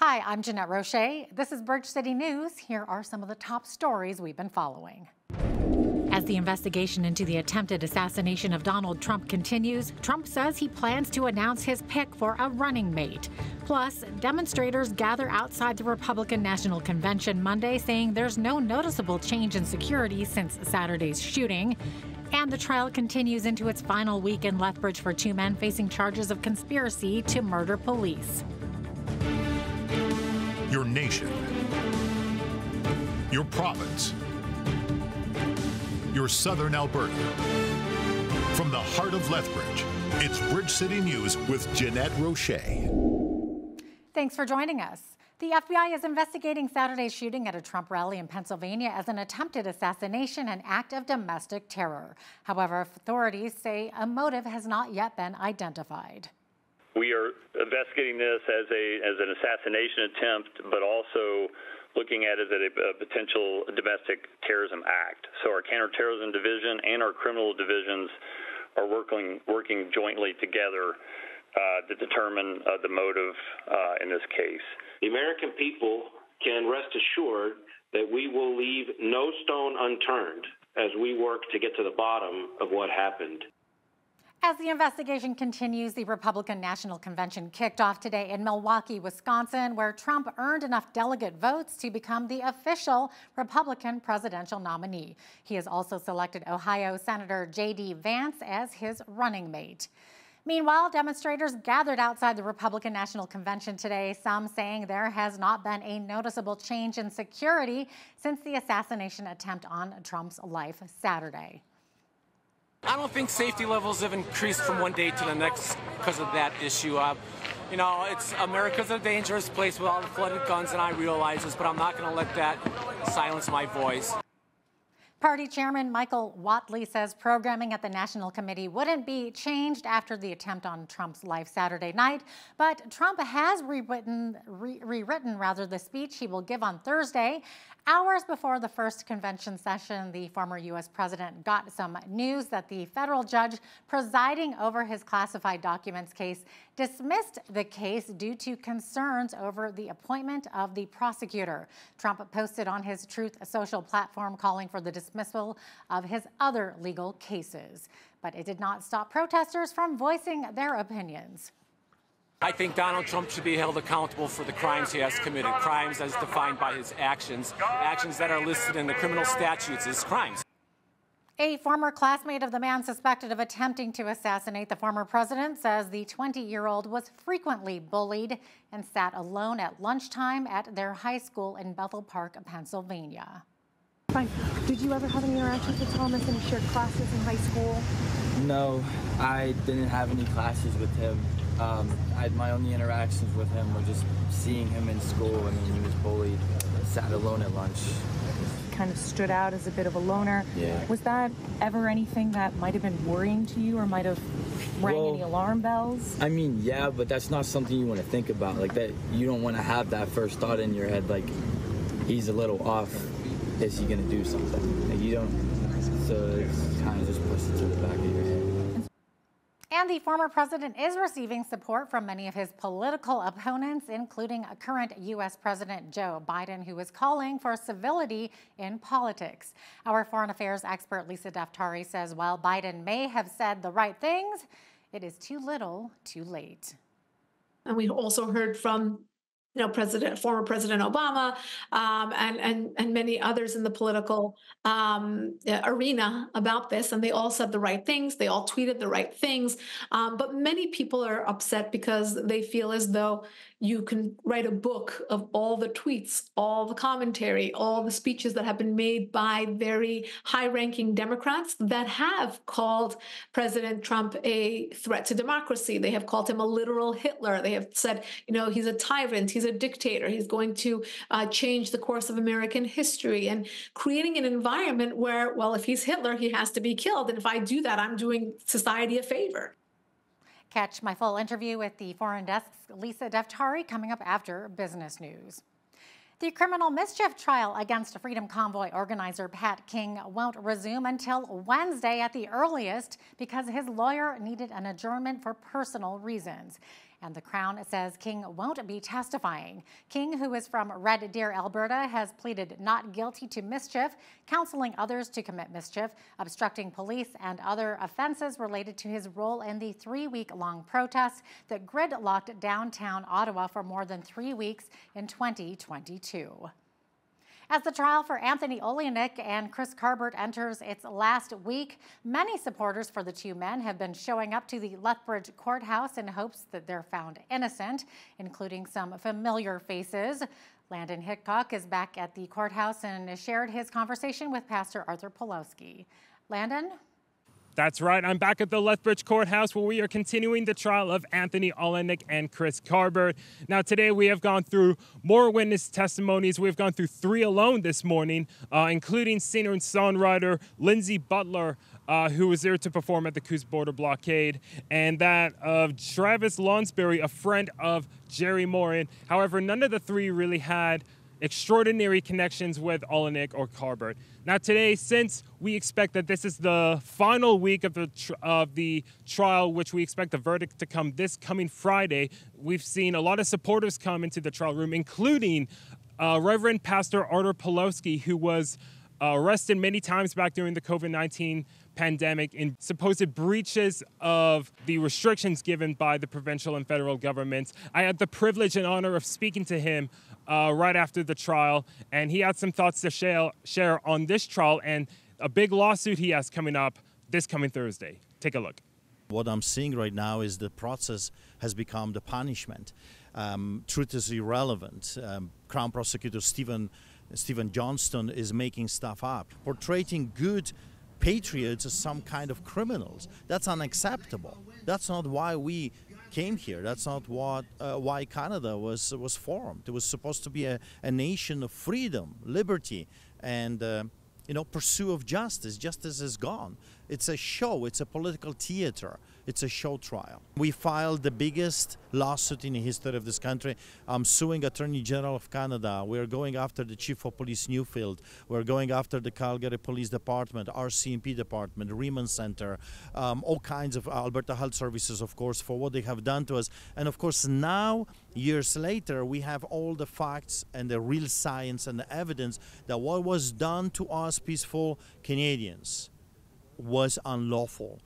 Hi, I'm Jeannette Rocher. This is Bridge City News. Here are some of the top stories we've been following. As the investigation into the attempted assassination of Donald Trump continues, Trump says he plans to announce his pick for a running mate. Plus, demonstrators gather outside the Republican National Convention Monday saying there's no noticeable change in security since Saturday's shooting. And the trial continues into its final week in Lethbridge for two men facing charges of conspiracy to murder police your nation, your province, your southern Alberta. From the heart of Lethbridge, it's Bridge City News with Jeannette Rocher. Thanks for joining us. The FBI is investigating Saturday's shooting at a Trump rally in Pennsylvania as an attempted assassination and act of domestic terror. However, authorities say a motive has not yet been identified we are investigating this as a as an assassination attempt, but also looking at it as a, a potential domestic terrorism act. So our counterterrorism division and our criminal divisions are working working jointly together uh, to determine uh, the motive uh, in this case. The American people can rest assured that we will leave no stone unturned as we work to get to the bottom of what happened. As the investigation continues, the Republican National Convention kicked off today in Milwaukee, Wisconsin, where Trump earned enough delegate votes to become the official Republican presidential nominee. He has also selected Ohio Senator J.D. Vance as his running mate. Meanwhile, demonstrators gathered outside the Republican National Convention today, some saying there has not been a noticeable change in security since the assassination attempt on Trump's life Saturday. I don't think safety levels have increased from one day to the next because of that issue. Uh, you know, it's America's a dangerous place with all the flooded guns, and I realize this, but I'm not going to let that silence my voice. Party Chairman Michael Whatley says programming at the National Committee wouldn't be changed after the attempt on Trump's life Saturday night, but Trump has rewritten, re rewritten rather the speech he will give on Thursday. Hours before the first convention session, the former U.S. president got some news that the federal judge presiding over his classified documents case dismissed the case due to concerns over the appointment of the prosecutor. Trump posted on his Truth Social platform calling for the dismissal of his other legal cases. But it did not stop protesters from voicing their opinions. I think Donald Trump should be held accountable for the crimes he has committed, crimes as defined by his actions, actions that are listed in the criminal statutes as crimes. A former classmate of the man suspected of attempting to assassinate the former president says the 20 year old was frequently bullied and sat alone at lunchtime at their high school in Bethel Park, Pennsylvania. Fine. Did you ever have any interactions with Thomas? Any shared classes in high school? No, I didn't have any classes with him. Um, I, my only interactions with him were just seeing him in school. I mean, he was bullied, sat alone at lunch. Kind of stood out as a bit of a loner. Yeah. Was that ever anything that might have been worrying to you or might have rang well, any alarm bells? I mean, yeah, but that's not something you want to think about. Like that, you don't want to have that first thought in your head. Like he's a little off. Is he going to do something? Like, you don't. So it's kind of just pushed it to the back of your head. And the former president is receiving support from many of his political opponents, including current U.S. President Joe Biden, who is calling for civility in politics. Our foreign affairs expert Lisa Daftari says while Biden may have said the right things, it is too little, too late. And we also heard from you know, President, former President Obama, um, and and and many others in the political um, arena about this, and they all said the right things. They all tweeted the right things, um, but many people are upset because they feel as though you can write a book of all the tweets, all the commentary, all the speeches that have been made by very high ranking Democrats that have called President Trump a threat to democracy. They have called him a literal Hitler. They have said, you know, he's a tyrant, he's a dictator, he's going to uh, change the course of American history, and creating an environment where, well, if he's Hitler, he has to be killed. And if I do that, I'm doing society a favor. Catch my full interview with the Foreign Desk's Lisa Daftari coming up after business news. The criminal mischief trial against Freedom Convoy organizer Pat King won't resume until Wednesday at the earliest because his lawyer needed an adjournment for personal reasons. And the Crown says King won't be testifying. King, who is from Red Deer, Alberta, has pleaded not guilty to mischief, counseling others to commit mischief, obstructing police, and other offenses related to his role in the three week long protests that gridlocked downtown Ottawa for more than three weeks in 2022. As the trial for Anthony Olenek and Chris Carbert enters its last week, many supporters for the two men have been showing up to the Lethbridge courthouse in hopes that they're found innocent, including some familiar faces. Landon Hickok is back at the courthouse and shared his conversation with Pastor Arthur Pawlowski. Landon? That's right. I'm back at the Lethbridge Courthouse where we are continuing the trial of Anthony Olenek and Chris Carbert. Now, today we have gone through more witness testimonies. We've gone through three alone this morning, uh, including singer and songwriter Lindsay Butler. Uh, who was there to perform at the Coutts border blockade, and that of Travis Lonsberry, a friend of Jerry Morin. However, none of the three really had extraordinary connections with Olenek or Carbert. Now, today, since we expect that this is the final week of the of the trial, which we expect the verdict to come this coming Friday, we've seen a lot of supporters come into the trial room, including uh, Reverend Pastor Arthur Pawlowski, who was uh, arrested many times back during the COVID 19 pandemic in supposed breaches of the restrictions given by the provincial and federal governments. I had the privilege and honor of speaking to him uh, right after the trial, and he had some thoughts to share, share on this trial and a big lawsuit he has coming up this coming Thursday. Take a look. What I'm seeing right now is the process has become the punishment. Um, truth is irrelevant. Um, Crown Prosecutor Stephen Stephen Johnston is making stuff up, portraying good patriots as some kind of criminals. That's unacceptable. That's not why we came here. That's not what uh, why Canada was was formed. It was supposed to be a, a nation of freedom, liberty, and uh, you know pursuit of justice. Justice is gone. It's a show. It's a political theater. It's a show trial. We filed the biggest lawsuit in the history of this country. I'm suing Attorney General of Canada. We're going after the Chief of Police Neufeld. We're going after the Calgary Police Department, RCMP Department, Remand Center, um, all kinds of Alberta Health Services, of course, for what they have done to us. And of course, now, years later, we have all the facts and the real science and the evidence that what was done to us peaceful Canadians was unlawful.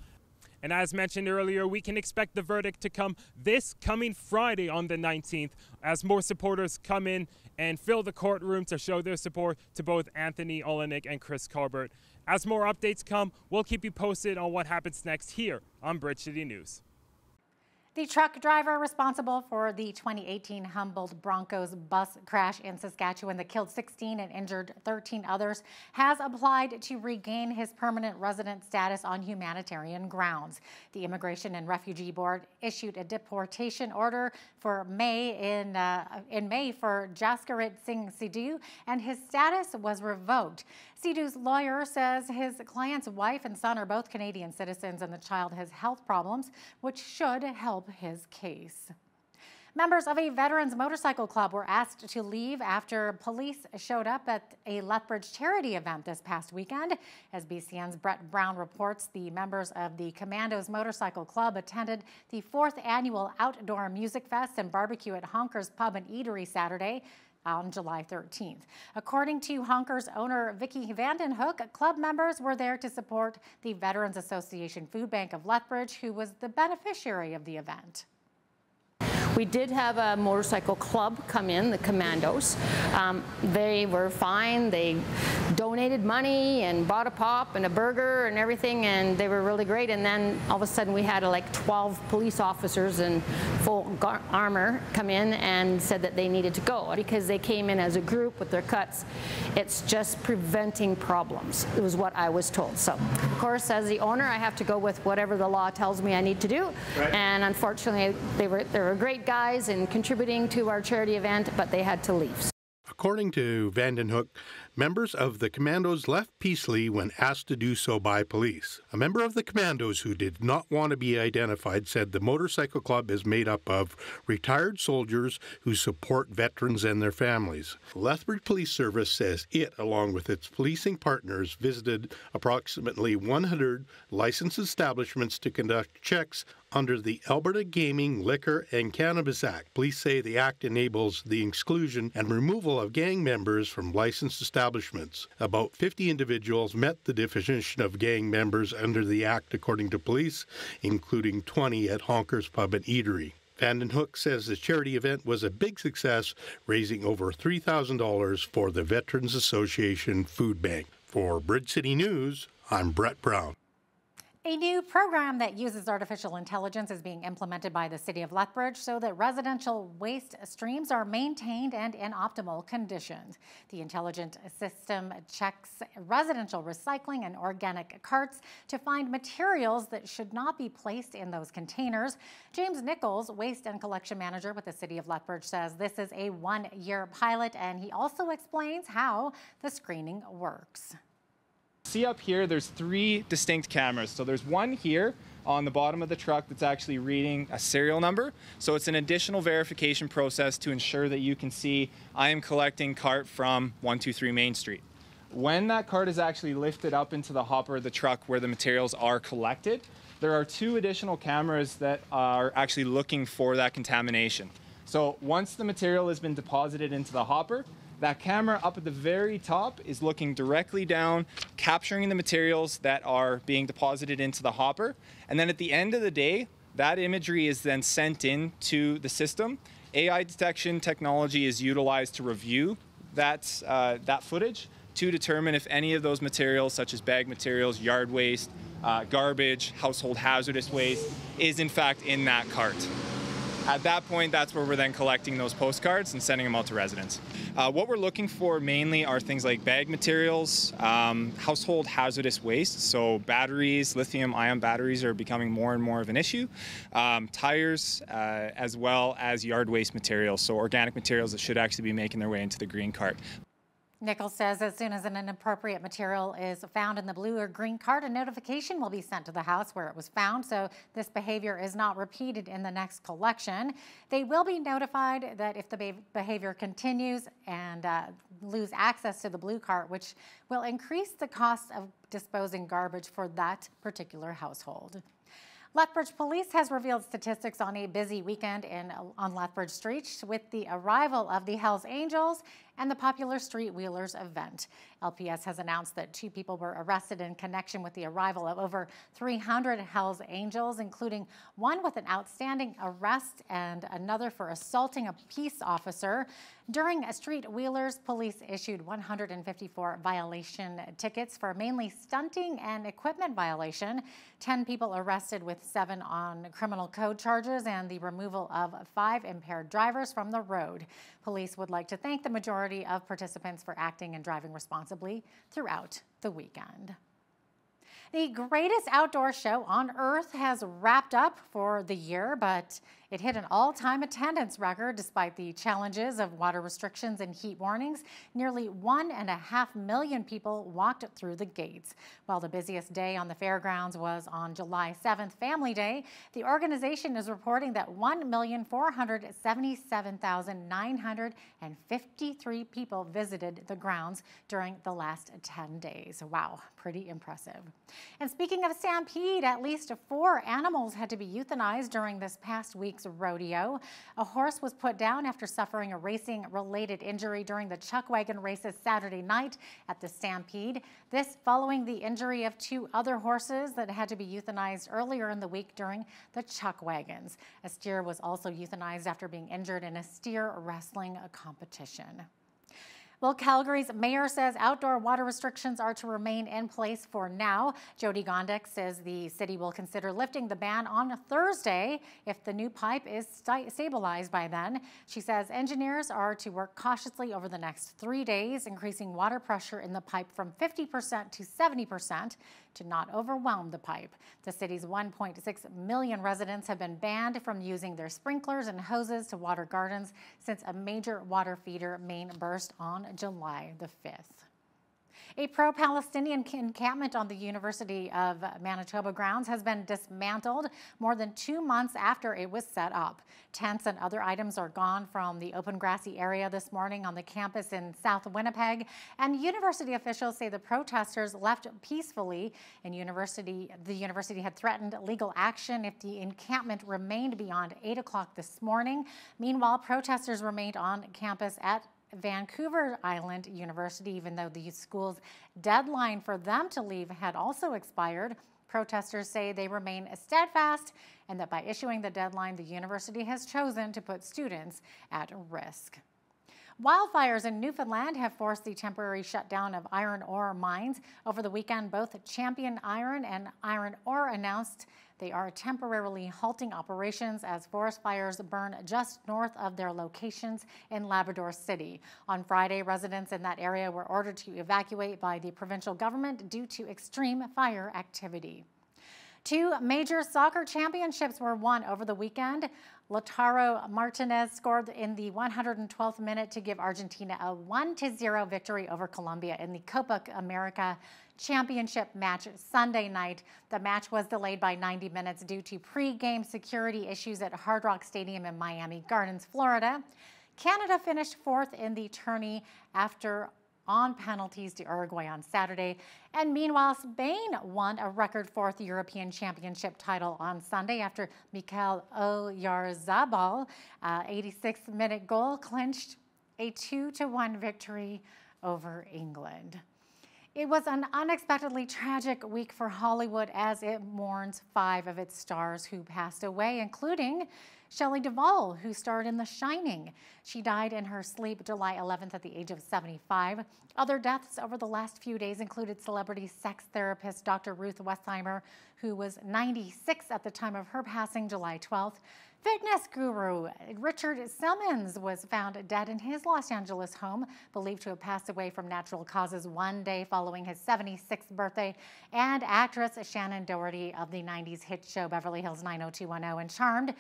And as mentioned earlier, we can expect the verdict to come this coming Friday on the 19th as more supporters come in and fill the courtroom to show their support to both Anthony Olenek and Chris Carbert. As more updates come, we'll keep you posted on what happens next here on Bridge City News. The truck driver responsible for the 2018 Humboldt Broncos bus crash in Saskatchewan that killed 16 and injured 13 others has applied to regain his permanent resident status on humanitarian grounds. The Immigration and Refugee Board issued a deportation order for May in uh, in May for Jaskirat Singh Sidhu, and his status was revoked. Sidhu's lawyer says his client's wife and son are both Canadian citizens, and the child has health problems, which should help help his case. Members of a veterans motorcycle club were asked to leave after police showed up at a Lethbridge charity event this past weekend. As BCN's Brett Brown reports, the members of the Commandos Motorcycle Club attended the fourth annual Outdoor Music Fest and barbecue at Honker's Pub and Eatery Saturday on July 13th. According to Honker's owner Vicki Vandenhoek, club members were there to support the Veterans Association Food Bank of Lethbridge, who was the beneficiary of the event. We did have a motorcycle club come in, the Commandos. Um, they were fine. They donated money and bought a pop and a burger and everything, and they were really great. And then all of a sudden, we had like 12 police officers in full armor come in and said that they needed to go because they came in as a group with their cuts. It's just preventing problems. It was what I was told. So, of course, as the owner, I have to go with whatever the law tells me I need to do. Right. And unfortunately, they were they were great guys in contributing to our charity event, but they had to leave. According to Vandenhoek, members of the commandos left peacefully when asked to do so by police. A member of the commandos who did not want to be identified said the motorcycle club is made up of retired soldiers who support veterans and their families. Lethbridge Police Service says it, along with its policing partners, visited approximately 100 licensed establishments to conduct checks Under the Alberta Gaming, Liquor and Cannabis Act, police say the act enables the exclusion and removal of gang members from licensed establishments. About 50 individuals met the definition of gang members under the act, according to police, including 20 at Honker's Pub and Eatery. Vandenhoek says the charity event was a big success, raising over $3,000 for the Veterans Association Food Bank. For Bridge City News, I'm Brett Brown. A new program that uses artificial intelligence is being implemented by the City of Lethbridge so that residential waste streams are maintained and in optimal conditions. The intelligent system checks residential recycling and organic carts to find materials that should not be placed in those containers. James Nichols, Waste and Collection Manager with the City of Lethbridge, says this is a one year pilot and he also explains how the screening works. See up here, there's three distinct cameras. So there's one here on the bottom of the truck that's actually reading a serial number. So it's an additional verification process to ensure that you can see I am collecting cart from 123 Main Street. When that cart is actually lifted up into the hopper of the truck where the materials are collected, there are two additional cameras that are actually looking for that contamination. So once the material has been deposited into the hopper, that camera up at the very top is looking directly down, capturing the materials that are being deposited into the hopper. And then at the end of the day, that imagery is then sent in to the system. AI detection technology is utilized to review that, uh, that footage to determine if any of those materials, such as bag materials, yard waste, uh, garbage, household hazardous waste, is in fact in that cart. At that point, that's where we're then collecting those postcards and sending them out to residents. Uh, what we're looking for mainly are things like bag materials, um, household hazardous waste. So batteries, lithium ion batteries are becoming more and more of an issue. Um, tires, uh, as well as yard waste materials. So organic materials that should actually be making their way into the green cart. Nichols says as soon as an inappropriate material is found in the blue or green cart, a notification will be sent to the house where it was found so this behavior is not repeated in the next collection. They will be notified that if the behavior continues and uh, lose access to the blue cart, which will increase the cost of disposing garbage for that particular household. Lethbridge Police has revealed statistics on a busy weekend in, on Lethbridge Street with the arrival of the Hells Angels and the popular Street Wheelers event. LPS has announced that two people were arrested in connection with the arrival of over 300 Hells Angels, including one with an outstanding arrest and another for assaulting a peace officer. During a Street Wheelers, police issued 154 violation tickets for mainly stunting and equipment violation. 10 people arrested with seven on criminal code charges and the removal of five impaired drivers from the road. Police would like to thank the majority of participants for acting and driving responsibly throughout the weekend. The greatest outdoor show on earth has wrapped up for the year, but it hit an all-time attendance record despite the challenges of water restrictions and heat warnings. Nearly one and a half million people walked through the gates. While the busiest day on the fairgrounds was on July 7th, Family Day, the organization is reporting that 1,477,953 people visited the grounds during the last 10 days. Wow, pretty impressive. And speaking of stampede, at least four animals had to be euthanized during this past week's rodeo. A horse was put down after suffering a racing-related injury during the chuck wagon races Saturday night at the Stampede. This following the injury of two other horses that had to be euthanized earlier in the week during the chuck wagons. A steer was also euthanized after being injured in a steer wrestling competition. Well, Calgary's mayor says outdoor water restrictions are to remain in place for now. Jyoti Gondek says the city will consider lifting the ban on Thursday if the new pipe is st stabilized by then. She says engineers are to work cautiously over the next three days, increasing water pressure in the pipe from 50% to 70% to not overwhelm the pipe. The city's 1.6 million residents have been banned from using their sprinklers and hoses to water gardens since a major water feeder main burst on July the 5th. A pro Palestinian encampment on the University of Manitoba grounds has been dismantled more than two months after it was set up. Tents and other items are gone from the open grassy area this morning on the campus in South Winnipeg. And university officials say the protesters left peacefully. And university, the university had threatened legal action if the encampment remained beyond 8 o'clock this morning. Meanwhile, protesters remained on campus at Vancouver Island University, even though the school's deadline for them to leave had also expired. Protesters say they remain steadfast and that by issuing the deadline, the university has chosen to put students at risk. Wildfires in Newfoundland have forced the temporary shutdown of iron ore mines. Over the weekend, both Champion Iron and Iron Ore announced they are temporarily halting operations as forest fires burn just north of their locations in Labrador City. On Friday, residents in that area were ordered to evacuate by the provincial government due to extreme fire activity. Two major soccer championships were won over the weekend. Lautaro Martinez scored in the 112th minute to give Argentina a 1-0 victory over Colombia in the Copa America championship match Sunday night. The match was delayed by 90 minutes due to pre-game security issues at Hard Rock Stadium in Miami Gardens, Florida. Canada finished fourth in the tourney after on penalties to Uruguay on Saturday. And meanwhile, Spain won a record fourth European Championship title on Sunday after Mikel Oyarzabal, uh, 86th minute goal, clinched a 2 to 1 victory over England. It was an unexpectedly tragic week for Hollywood as it mourns five of its stars who passed away, including Shelley Duvall, who starred in The Shining. She died in her sleep July 11th at the age of 75. Other deaths over the last few days included celebrity sex therapist Dr. Ruth Westheimer, who was 96 at the time of her passing July 12th. Fitness guru Richard Simmons was found dead in his Los Angeles home, believed to have passed away from natural causes one day following his 76th birthday. And actress Shannen Doherty of the 90s hit show Beverly Hills 90210 and Charmed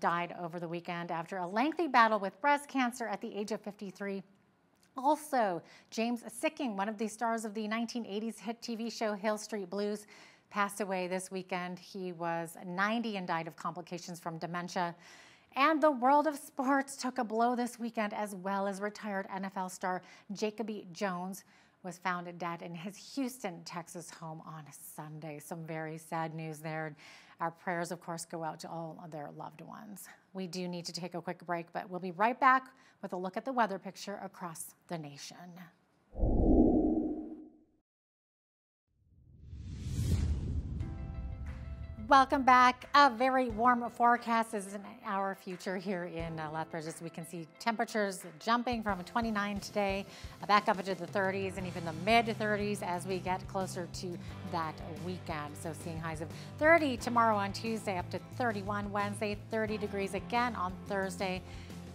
died over the weekend after a lengthy battle with breast cancer at the age of 53. Also, James Sikking, one of the stars of the 1980s hit TV show Hill Street Blues, passed away this weekend. He was 90 and died of complications from dementia. And the world of sports took a blow this weekend as well as retired NFL star Jacoby Jones was found dead in his Houston, Texas home on Sunday. Some very sad news there. Our prayers, of course, go out to all of their loved ones. We do need to take a quick break, but we'll be right back with a look at the weather picture across the nation. Welcome back. A very warm forecast is in our future here in uh, Lethbridge. As we can see, temperatures jumping from 29 today back up into the 30s and even the mid 30s as we get closer to that weekend. So seeing highs of 30 tomorrow on Tuesday up to 31 Wednesday, 30 degrees again on Thursday,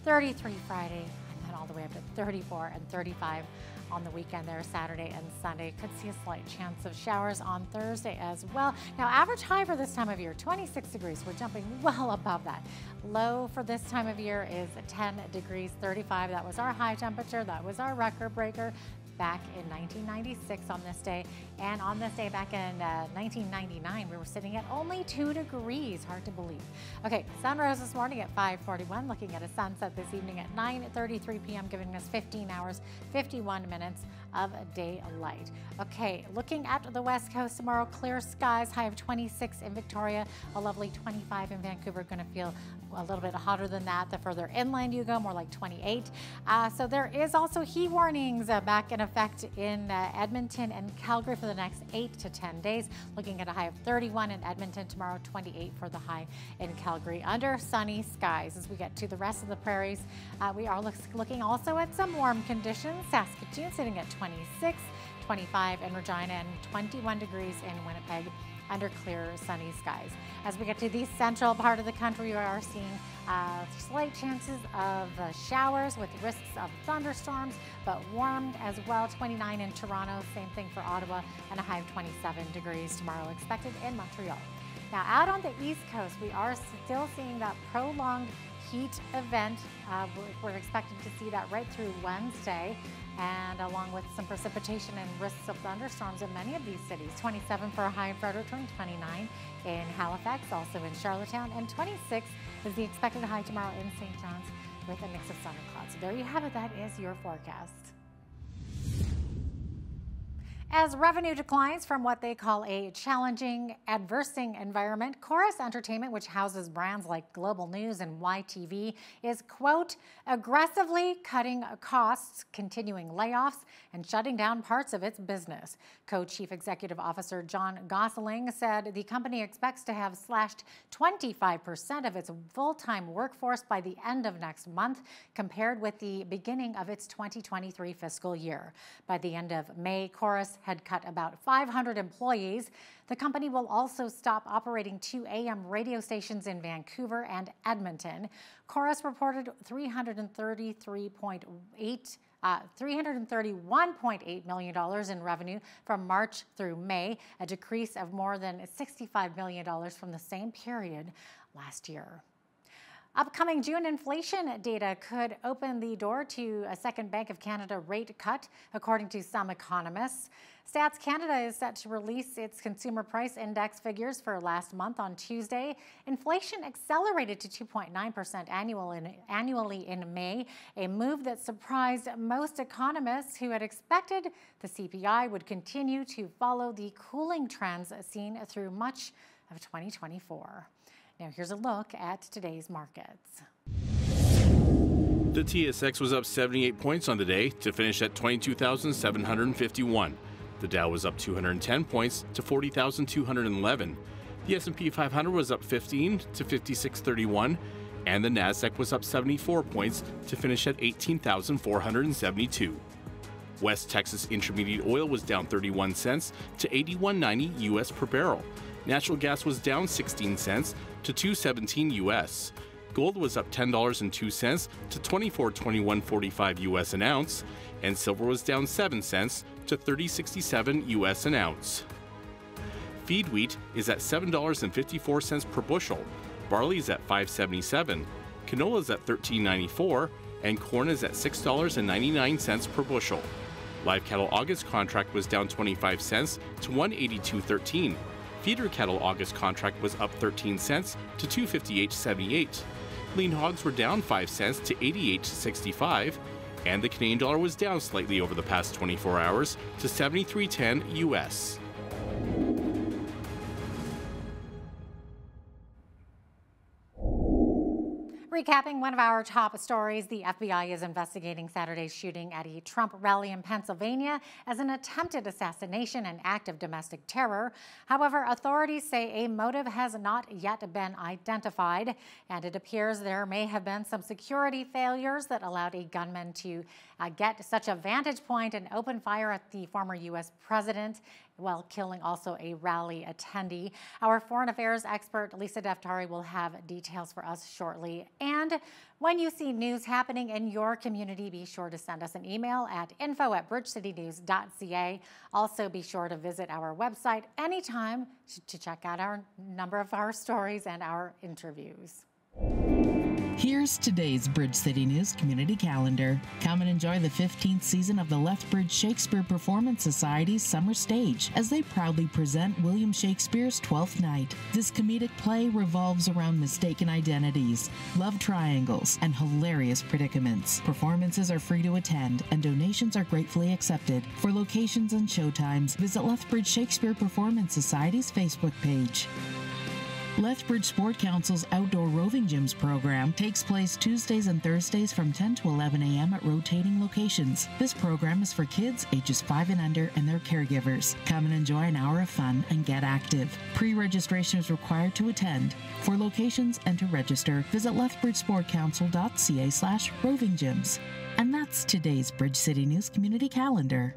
33 Friday, and then all the way up to 34 and 35 on the weekend there, Saturday and Sunday. Could see a slight chance of showers on Thursday as well. Now, average high for this time of year, 26 degrees. We're jumping well above that. Low for this time of year is 10 degrees, 35. That was our high temperature. That was our record breaker back in 1996 on this day. And on this day back in uh, 1999, we were sitting at only two degrees. Hard to believe. Okay, sun rose this morning at 541, looking at a sunset this evening at 9.33 p.m., giving us 15 hours, 51 minutes of daylight. Okay, looking at the west coast tomorrow, clear skies, high of 26 in Victoria, a lovely 25 in Vancouver. Going to feel a little bit hotter than that. The further inland you go, more like 28. Uh, so there is also heat warnings uh, back in effect in uh, Edmonton and Calgary for the next 8 to 10 days. Looking at a high of 31 in Edmonton tomorrow, 28 for the high in Calgary under sunny skies. As we get to the rest of the prairies, uh, we are look looking also at some warm conditions. Saskatoon sitting at 26, 25 in Regina, and 21 degrees in Winnipeg under clear sunny skies. As we get to the central part of the country, we are seeing uh, slight chances of uh, showers with risks of thunderstorms, but warmed as well. 29 in Toronto, same thing for Ottawa, and a high of 27 degrees tomorrow expected in Montreal. Now, out on the East Coast, we are still seeing that prolonged heat event. Uh, we're, we're expected to see that right through Wednesday, and along with some precipitation and risks of thunderstorms in many of these cities. 27 for a high in Fredericton, 29 in Halifax, also in Charlottetown, and 26 is the expected high tomorrow in St. John's with a mix of sun and clouds. So there you have it. That is your forecast. As revenue declines from what they call a challenging, adversing environment, Corus Entertainment, which houses brands like Global News and YTV, is, quote, aggressively cutting costs, continuing layoffs, and shutting down parts of its business. Co Chief Executive Officer John Gossling said the company expects to have slashed 25% of its full time workforce by the end of next month, compared with the beginning of its 2023 fiscal year. By the end of May, Had cut about 500 employees. The company will also stop operating two AM radio stations in Vancouver and Edmonton. Corus reported 333.8 uh, $331.8 million in revenue from March through May, a decrease of more than $65 million from the same period last year. Upcoming June inflation data could open the door to a second Bank of Canada rate cut, according to some economists. Stats Canada is set to release its consumer price index figures for last month on Tuesday. Inflation accelerated to 2.9% annual annually in May, a move that surprised most economists who had expected the CPI would continue to follow the cooling trends seen through much of 2024. Now, here's a look at today's markets. The TSX was up 78 points on the day to finish at 22,751. The Dow was up 210 points to 40,211. The S&P 500 was up 15 to 5631, and the Nasdaq was up 74 points to finish at 18,472. West Texas Intermediate Oil was down 31 cents to 81.90 US per barrel. Natural gas was down 16 cents to 217 US. Gold was up $10.02 to 24.2145 US an ounce, and silver was down 7 cents to 30.67 US an ounce. Feed wheat is at $7.54 per bushel, barley is at 5.77, canola is at 13.94, and corn is at $6.99 per bushel. Live cattle August contract was down 25 cents to 182.13. Feeder cattle August contract was up 13 cents to 258.78. Lean hogs were down 5 cents to 88.65, and the Canadian dollar was down slightly over the past 24 hours to 73.10 US. Recapping one of our top stories, the FBI is investigating Saturday's shooting at a Trump rally in Pennsylvania as an attempted assassination and act of domestic terror. However, authorities say a motive has not yet been identified, and it appears there may have been some security failures that allowed a gunman to uh, get such a vantage point and open fire at the former U.S. president while killing also a rally attendee. Our foreign affairs expert, Lisa Daftari, will have details for us shortly. And when you see news happening in your community, be sure to send us an email at info at bridgecitynews.ca. Also, be sure to visit our website anytime to check out our number of our stories and our interviews. Here's today's Bridge City News Community Calendar. Come and enjoy the 15th season of the Lethbridge Shakespeare Performance Society's Summer Stage as they proudly present William Shakespeare's Twelfth Night. This comedic play revolves around mistaken identities, love triangles, and hilarious predicaments. Performances are free to attend, and donations are gratefully accepted. For locations and showtimes, visit Lethbridge Shakespeare Performance Society's Facebook page. Lethbridge Sport Council's Outdoor Roving Gyms program takes place Tuesdays and Thursdays from 10 to 11 a.m. at rotating locations. This program is for kids ages 5 and under and their caregivers. Come and enjoy an hour of fun and get active. Pre registration is required to attend. For locations and to register, visit lethbridgesportcouncil.ca slash roving gyms. And that's today's Bridge City News Community Calendar.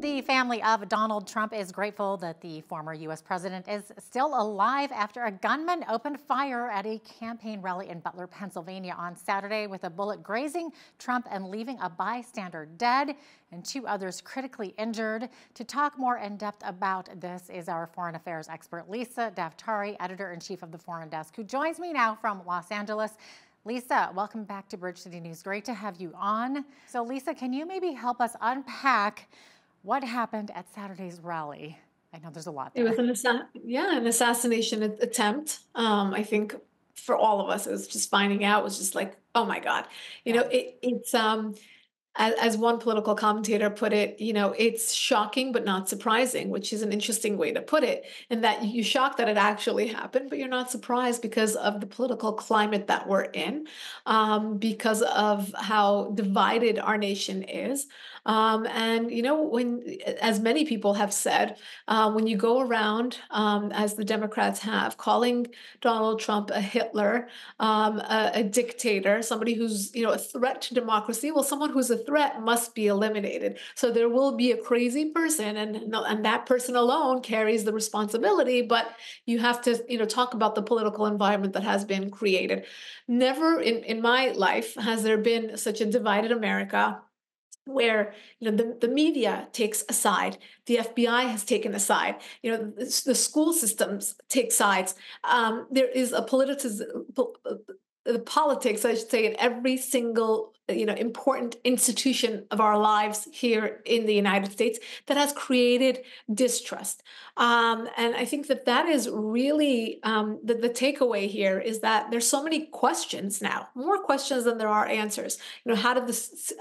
The family of Donald Trump is grateful that the former U.S. president is still alive after a gunman opened fire at a campaign rally in Butler, Pennsylvania on Saturday with a bullet grazing Trump and leaving a bystander dead and two others critically injured. To talk more in depth about this is our foreign affairs expert, Lisa Daftari, editor in chief of the Foreign Desk, who joins me now from Los Angeles. Lisa, welcome back to Bridge City News. Great to have you on. So, Lisa, can you maybe help us unpack what happened at Saturday's rally? I know there's a lot. There. It was an assa- yeah, an assassination attempt. Um, I think for all of us, it was just finding out was just like, oh my god, you yeah. know, it, it's um, as, one political commentator put it, you know, it's shocking but not surprising, which is an interesting way to put it. In that you're shocked that it actually happened, but you're not surprised because of the political climate that we're in, um, because of how divided our nation is. Um, and you know, when as many people have said, uh, when you go around, um, as the Democrats have, calling Donald Trump a Hitler, um, a, a, dictator, somebody who's you know a threat to democracy, well, someone who's a threat must be eliminated. So there will be a crazy person, and and that person alone carries the responsibility. But you have to you know talk about the political environment that has been created. Never in in my life has there been such a divided America where you know the, the media takes a side the fbi has taken a side you know the, the school systems take sides um, there is a political the politics, I should say, in every single you know important institution of our lives here in the United States that has created distrust. Um, and I think that that is really um, the, the takeaway here is that there's so many questions now, more questions than there are answers. You know, how did the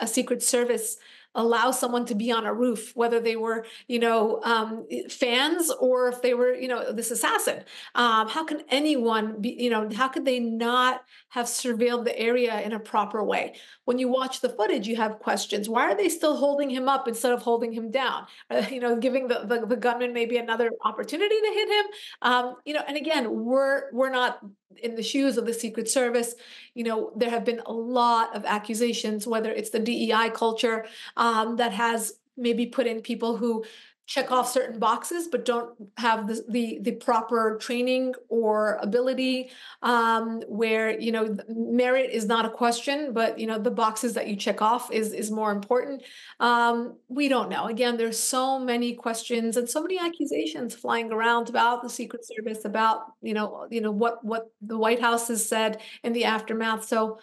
Secret Service allow someone to be on a roof, whether they were, you know, um, fans or if they were, you know, this assassin. Um, how can anyone be, you know, how could they not have surveilled the area in a proper way? When you watch the footage, you have questions. Why are they still holding him up instead of holding him down? Uh, you know, giving the, the, the gunman maybe another opportunity to hit him. Um, you know, and again, we're we're not in the shoes of the Secret Service, you know, there have been a lot of accusations, whether it's the DEI culture um, that has maybe put in people who check off certain boxes but don't have the the, the proper training or ability um, where you know merit is not a question but you know the boxes that you check off is is more important. Um, we don't know. Again there's so many questions and so many accusations flying around about the secret service about you know you know what what the white house has said in the aftermath. So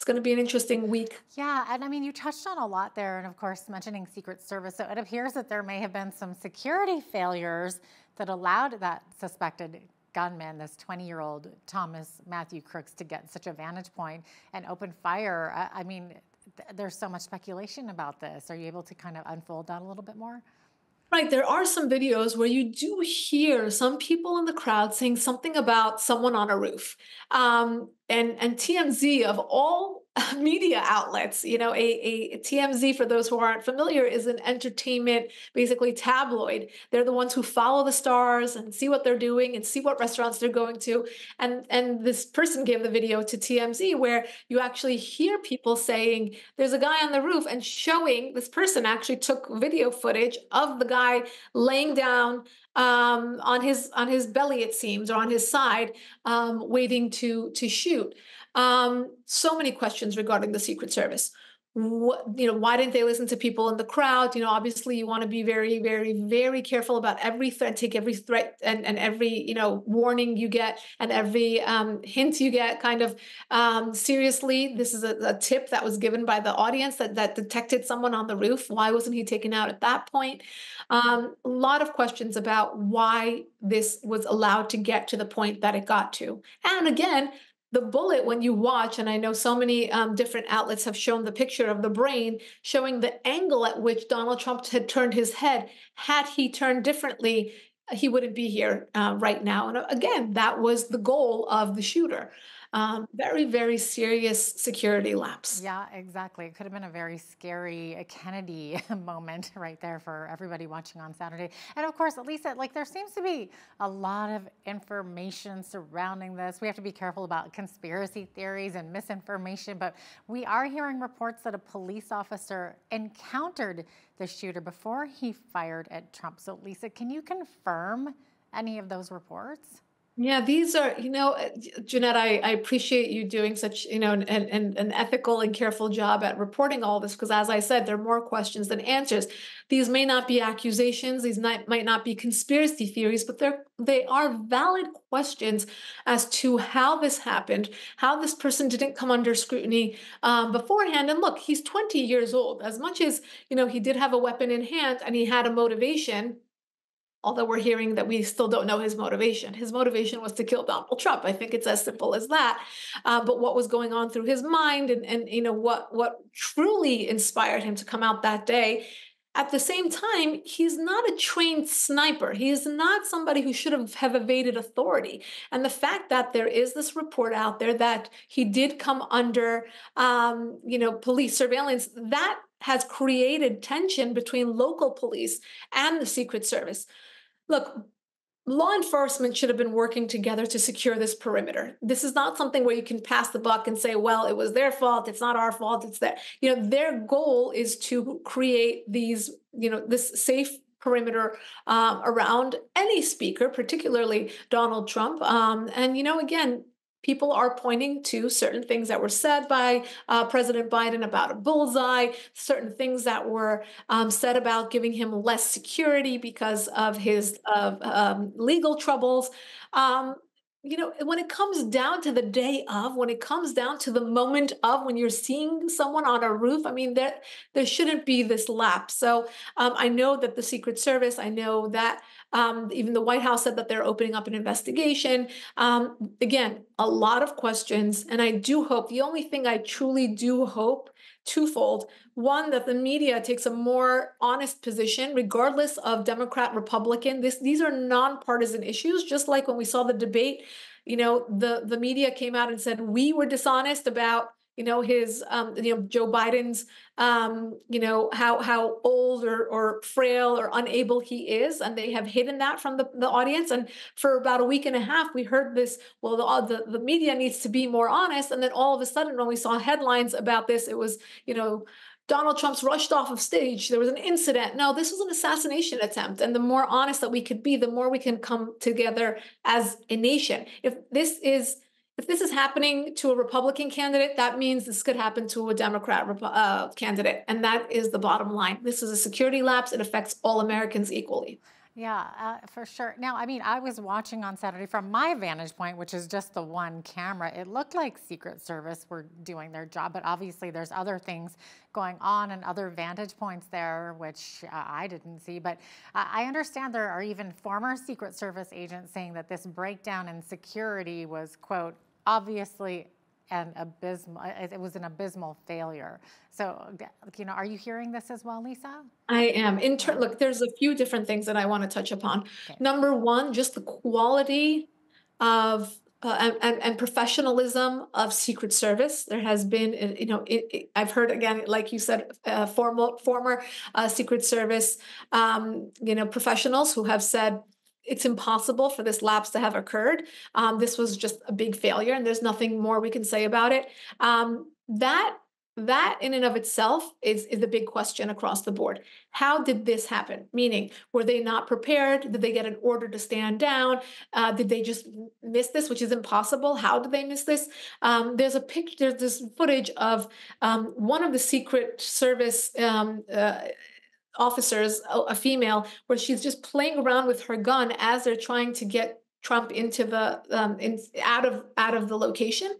it's going to be an interesting week. Yeah, and I mean, you touched on a lot there, and of course, mentioning Secret Service. So it appears that there may have been some security failures that allowed that suspected gunman, this 20 year old Thomas Matthew Crooks, to get such a vantage point and open fire. I, I mean, th- there's so much speculation about this. Are you able to kind of unfold that a little bit more? Right. There are some videos where you do hear some people in the crowd saying something about someone on a roof. Um, and, and TMZ, of all media outlets. You know, a, a TMZ, for those who aren't familiar, is an entertainment, basically tabloid. They're the ones who follow the stars and see what they're doing and see what restaurants they're going to. And and this person gave the video to TMZ where you actually hear people saying, "There's a guy on the roof," and showing this person actually took video footage of the guy laying down um, on his on his belly, it seems, or on his side, um, waiting to to shoot. Um, so many questions regarding the Secret Service. What, you know, why didn't they listen to people in the crowd? You know, obviously you want to be very, very, very careful about every threat, take every threat and, and every, you know, warning you get and every um, hint you get kind of um, seriously. This is a, a tip that was given by the audience that, that detected someone on the roof. Why wasn't he taken out at that point? Um, a lot of questions about why this was allowed to get to the point that it got to. And again, the bullet when you watch and i know so many um, different outlets have shown the picture of the brain showing the angle at which donald trump had turned his head had he turned differently he wouldn't be here uh, right now. And again, that was the goal of the shooter. Um, very, very serious security lapse. Yeah, exactly. It could have been a very scary Kennedy moment right there for everybody watching on Saturday. And of course, Lisa, like there seems to be a lot of information surrounding this. We have to be careful about conspiracy theories and misinformation, but we are hearing reports that a police officer encountered the shooter before he fired at Trump. So, Lisa, can you confirm any of those reports? Yeah, these are, you know, uh, Jeannette, I, I appreciate you doing such, you know, an, an, an ethical and careful job at reporting all this because, as I said, there are more questions than answers. These may not be accusations, these not, might not be conspiracy theories, but they're they are valid questions as to how this happened, how this person didn't come under scrutiny um, beforehand. And look, he's 20 years old. As much as you know, he did have a weapon in hand and he had a motivation although we're hearing that we still don't know his motivation. His motivation was to kill Donald Trump. I think it's as simple as that. Uh, but what was going on through his mind, and and you know what what truly inspired him to come out that day. At the same time, he's not a trained sniper. He is not somebody who should have, have evaded authority. And the fact that there is this report out there that he did come under, um, you know, police surveillance, that has created tension between local police and the Secret Service. Look, law enforcement should have been working together to secure this perimeter. This is not something where you can pass the buck and say, well, it was their fault, it's not our fault, it's that. You know, their goal is to create these, you know, this safe perimeter um, around any speaker, particularly Donald Trump. Um, and, you know, again, people are pointing to certain things that were said by uh, President Biden about a bullseye, certain things that were um, said about giving him less security because of his uh, um, legal troubles. Um, you know, when it comes down to the day of, when it comes down to the moment of, when you're seeing someone on a roof, I mean, there there shouldn't be this lapse. So um, I know that the Secret Service, I know that um, even the White House said that they're opening up an investigation. Um, again, a lot of questions. And I do hope, the only thing I truly do hope, twofold. One, that the media takes a more honest position, regardless of Democrat, Republican. This, these are nonpartisan issues, just like when we saw the debate. You know, the, the media came out and said we were dishonest about you know his um, you know Joe Biden's um, you know how how old or, or frail or unable he is, and they have hidden that from the, the audience. And for about a week and a half, we heard this. Well, the, the the media needs to be more honest. And then all of a sudden, when we saw headlines about this, it was you know. Donald Trump's rushed off of stage. There was an incident. No, this was an assassination attempt. And the more honest that we could be, the more we can come together as a nation. If this is if this is happening to a Republican candidate, that means this could happen to a Democrat uh, candidate. And that is the bottom line. This is a security lapse. It affects all Americans equally. Yeah, uh, for sure. Now, I mean, I was watching on Saturday from my vantage point, which is just the one camera. It looked like Secret Service were doing their job, but obviously there's other things going on and other vantage points there, which uh, I didn't see. But uh, I understand there are even former Secret Service agents saying that this breakdown in security was, quote, obviously an abysmal it was an abysmal failure so you know are you hearing this as well lisa i am in turn look there's a few different things that i want to touch upon okay. number one just the quality of uh, and, and, professionalism of Secret Service. There has been, uh, you know, it, it, I've heard again, like you said, uh, former former uh, Secret Service, um, you know, professionals who have said it's impossible for this lapse to have occurred. Um, this was just a big failure, and there's nothing more we can say about it. Um, that that in and of itself is, is the big question across the board. How did this happen? Meaning, were they not prepared? Did they get an order to stand down? Uh, did they just miss this, which is impossible? How did they miss this? Um, there's a picture, there's this footage of um, one of the Secret Service um, uh, officers, a, female, where she's just playing around with her gun as they're trying to get Trump into the um, in, out of out of the location.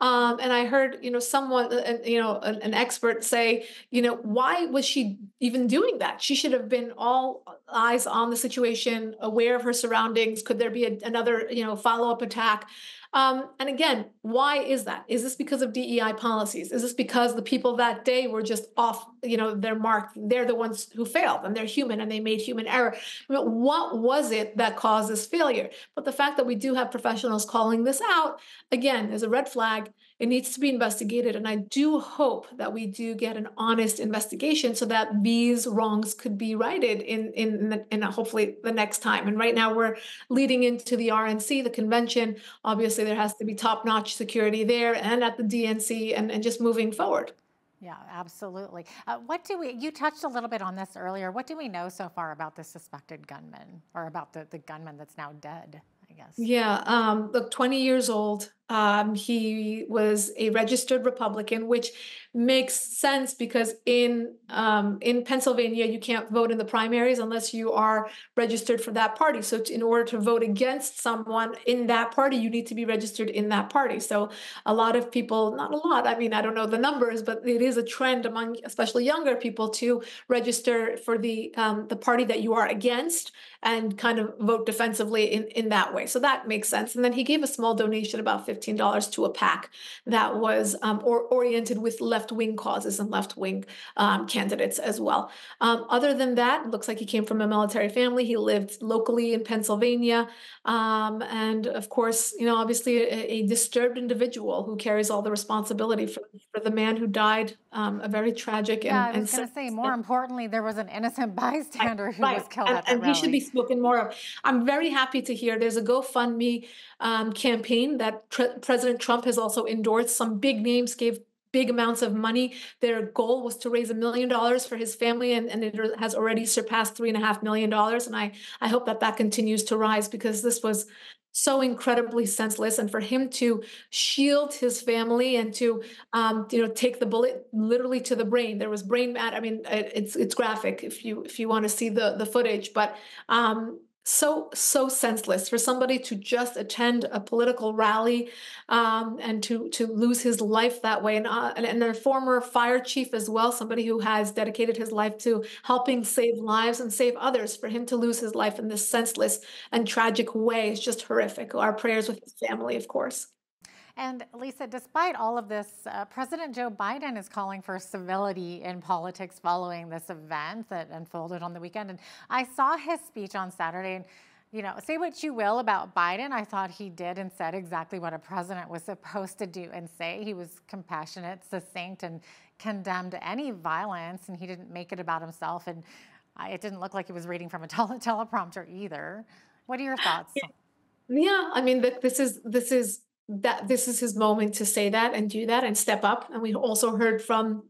Um, and I heard, you know, someone, uh, you know, an, an expert say, you know, why was she even doing that? She should have been all eyes on the situation, aware of her surroundings. Could there be a, another, you know, follow up attack? Um, and again, why is that? Is this because of DEI policies? Is this because the people that day were just off, you know, their mark? They're the ones who failed and they're human and they made human error. what was it that caused this failure? But the fact that we do have professionals calling this out, again, is a red flag. It needs to be investigated. And I do hope that we do get an honest investigation so that these wrongs could be righted in, in, the, in hopefully the next time. And right now we're leading into the RNC, the convention. Obviously, there has to be top notch security there and at the DNC and, and just moving forward. Yeah, absolutely. Uh, what do we, you touched a little bit on this earlier. What do we know so far about the suspected gunman or about the, the gunman that's now dead, I guess? Yeah, um, look, 20 years old, um, he was a registered Republican, which makes sense because in um, in Pennsylvania you can't vote in the primaries unless you are registered for that party. So in order to vote against someone in that party, you need to be registered in that party. So a lot of people, not a lot, I mean I don't know the numbers, but it is a trend among especially younger people to register for the um, the party that you are against and kind of vote defensively in in that way. So that makes sense. And then he gave a small donation, about 50 $15 to a PAC that was um, or, oriented with left wing causes and left wing um, candidates as well. Um, other than that, it looks like he came from a military family. He lived locally in Pennsylvania. Um, and of course, you know, obviously a, a, disturbed individual who carries all the responsibility for, for the man who died, um, a very tragic yeah, and, I was going to say, more importantly, there was an innocent bystander who right. was killed and, at the and he should be spoken more of. I'm very happy to hear there's a GoFundMe um, campaign that tr- President Trump has also endorsed. Some big names gave big amounts of money. Their goal was to raise a million dollars for his family, and, and it has already surpassed three and a half million dollars. And I, I hope that that continues to rise because this was so incredibly senseless and for him to shield his family and to um, you know take the bullet literally to the brain. There was brain mat i mean it's it's graphic if you if you want to see the the footage but um, so so senseless for somebody to just attend a political rally um, and to to lose his life that way. And, uh, and and a former fire chief as well somebody who has dedicated his life to helping save lives and save others for him to lose his life in this senseless and tragic way is just horrific. Our prayers with his family of course and Lisa, despite all of this, uh, President Joe Biden is calling for civility in politics following this event that unfolded on the weekend. And I saw his speech on Saturday. And you know, say what you will about Biden. I thought he did and said exactly what a president was supposed to do and say. He was compassionate, succinct, and condemned any violence, and he didn't make it about himself. And it didn't look like he was reading from a tele- teleprompter either. What are your thoughts? Yeah, I mean, this is this is that this is his moment to say that and do that and step up. And we also heard from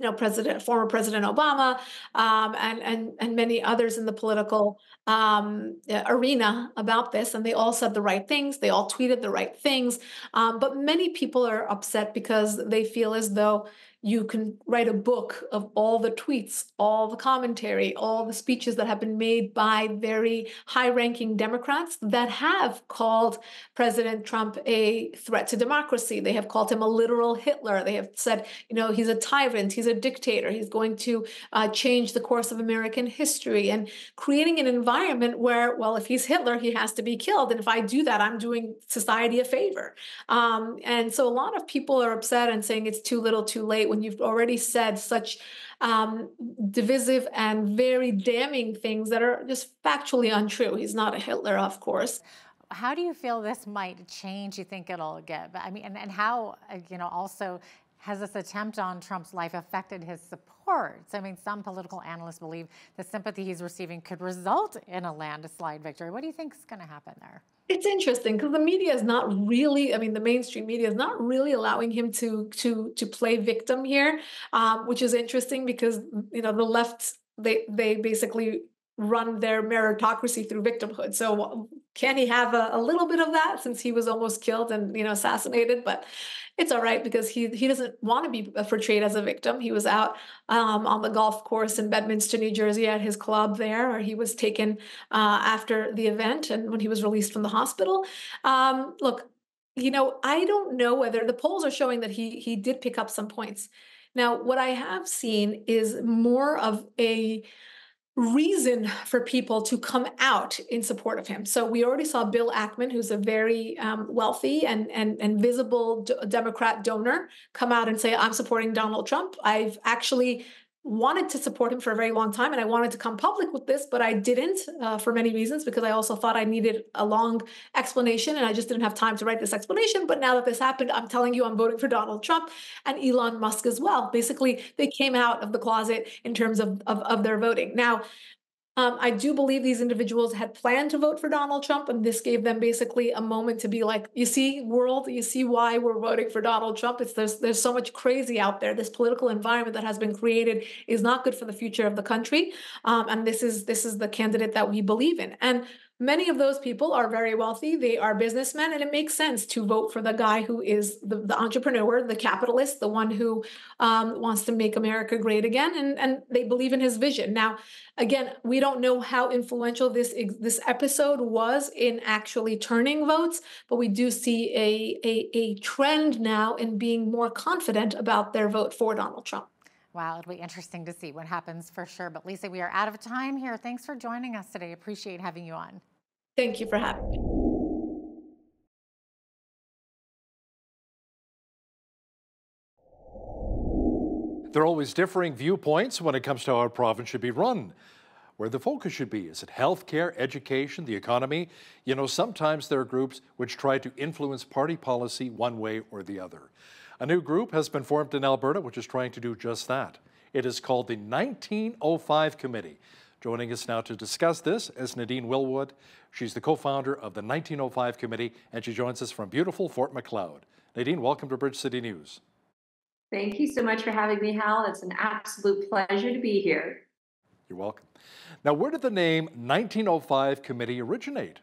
you know, President, former President Obama, um, and and and many others in the political um, arena about this, and they all said the right things. They all tweeted the right things, um, but many people are upset because they feel as though you can write a book of all the tweets, all the commentary, all the speeches that have been made by very high ranking Democrats that have called President Trump a threat to democracy. They have called him a literal Hitler. They have said, you know, he's a tyrant, he's a dictator, he's going to uh, change the course of American history, and creating an environment where, well, if he's Hitler, he has to be killed. And if I do that, I'm doing society a favor. Um, and so a lot of people are upset and saying it's too little, too late when you've already said such um, divisive and very damning things that are just factually untrue. He's not a Hitler, of course. How do you feel this might change? You think it'll get? I mean, and, and how uh, you know also has this attempt on Trump's life affected his support? So I mean, some political analysts believe the sympathy he's receiving could result in a landslide victory. What do you think is going to happen there? It's interesting because the media is not really, I mean, the mainstream media is not really allowing him to to to play victim here, um, which is interesting because you know the left they they basically run their meritocracy through victimhood. So can he have a, a, little bit of that since he was almost killed and you know assassinated? But it's all right because he he doesn't want to be portrayed as a victim. He was out um, on the golf course in Bedminster, New Jersey, at his club there, where he was taken uh, after the event and when he was released from the hospital. Um, look, you know, I don't know whether the polls are showing that he he did pick up some points. Now, what I have seen is more of a reason for people to come out in support of him. So we already saw Bill Ackman, who's a very um, wealthy and and and visible d- Democrat donor, come out and say, "I'm supporting Donald Trump." I've actually wanted to support him for a very long time and I wanted to come public with this, but I didn't uh, for many reasons because I also thought I needed a long explanation and I just didn't have time to write this explanation. But now that this happened, I'm telling you, I'm voting for Donald Trump and Elon Musk as well. Basically, they came out of the closet in terms of, of, of their voting. Now, um, I do believe these individuals had planned to vote for Donald Trump, and this gave them basically a moment to be like, "You see, world, you see why we're voting for Donald Trump. It's there's there's so much crazy out there. This political environment that has been created is not good for the future of the country, um, and this is this is the candidate that we believe in." And Many of those people are very wealthy. They are businessmen, and it makes sense to vote for the guy who is the, the entrepreneur, the capitalist, the one who um, wants to make America great again, and, and they believe in his vision. Now, again, we don't know how influential this this episode was in actually turning votes, but we do see a, a, a trend now in being more confident about their vote for Donald Trump. Wow, it'll be interesting to see what happens for sure. But Lisa, we are out of time here. Thanks for joining us today. Appreciate having you on. Thank you for having me. There are always differing viewpoints when it comes to how our province should be run. Where the focus should be. Is it healthcare, education, the economy? You know, sometimes there are groups which try to influence party policy one way or the other. A new group has been formed in Alberta which is trying to do just that. It is called the 1905 Committee. Joining us now to discuss this is Nadine Wellwood. She's the co-founder of the 1905 Committee, and she joins us from beautiful Fort Macleod. Nadine, welcome to Bridge City News. Thank you so much for having me, Hal. It's an absolute pleasure to be here. You're welcome. Now, where did the name 1905 Committee originate?